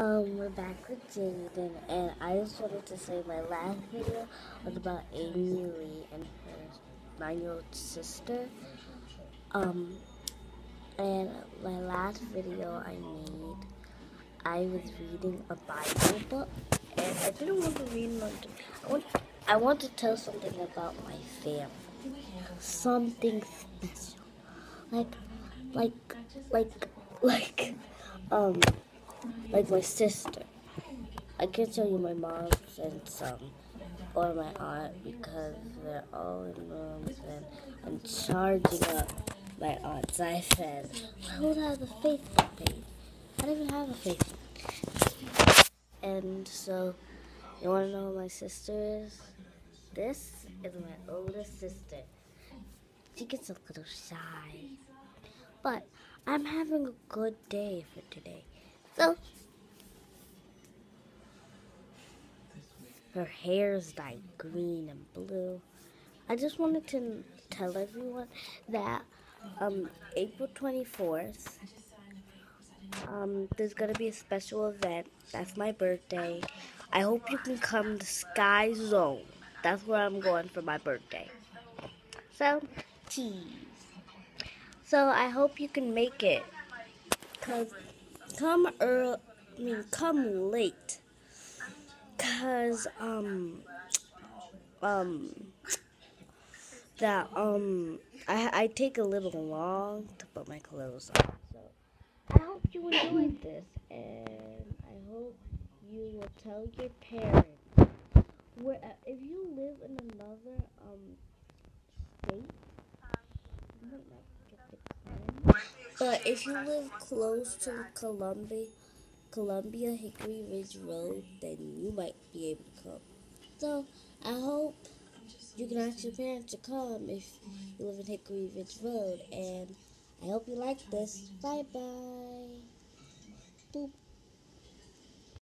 Um, we're back with Jaiden, and I just wanted to say my last video was about Amy Lee and her nine-year-old sister. Um, and my last video I made, I was reading a Bible book, and I didn't want to read much. I want, I want to tell something about my family, something special, like, like, like, like, um like my sister. I can't tell you my mom's and some, or my aunt because they're all in rooms and I'm charging up my aunt's iPad. I don't have a Facebook page. I don't even have a Facebook. And so, you want to know who my sister is? This is my oldest sister. She gets a little shy. But I'm having a good day for today. So, her hair's dyed green and blue. I just wanted to tell everyone that um, April 24th, um, there's going to be a special event. That's my birthday. I hope you can come to Sky Zone. That's where I'm going for my birthday. So, cheese. So, I hope you can make it. Because come early, I mean, come late. Cause, um, um, that, um, I, I take a little long to put my clothes on. So, I hope you enjoyed this, and I hope you will tell your parents. Where, uh, if you live in another, um, state, you might not get to come. But if you live close to Columbia, Columbia Hickory Ridge Road, then you might be able to come. So I hope you can ask your parents to come if you live in Hickory Ridge Road. And I hope you like this. Bye bye. Boop.